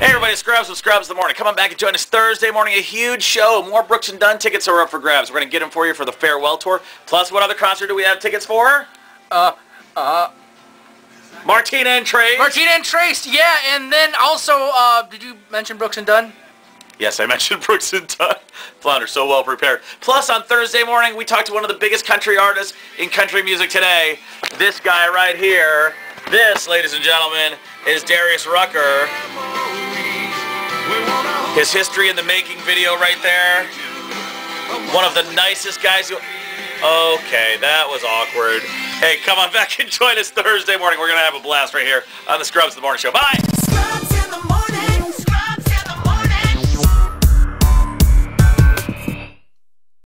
everybody. Scrubs with Scrubs the Morning. Come on back and join us Thursday morning. A huge show. More Brooks and Dunn tickets are up for grabs. We're going to get them for you for the farewell tour. Plus, what other concert do we have tickets for? Uh, uh, Martina and Trace. Martina and Trace, yeah, and then also, uh, did you mention Brooks and Dunn? Yes, I mentioned Brooks and Dunn. Flounder, so well prepared. Plus, on Thursday morning, we talked to one of the biggest country artists in country music today. This guy right here. This, ladies and gentlemen, is Darius Rucker. His history in the making video right there. One of the nicest guys. Okay, that was awkward. Hey, come on back and join us Thursday morning. We're going to have a blast right here on the Scrubs the Morning Show. Bye!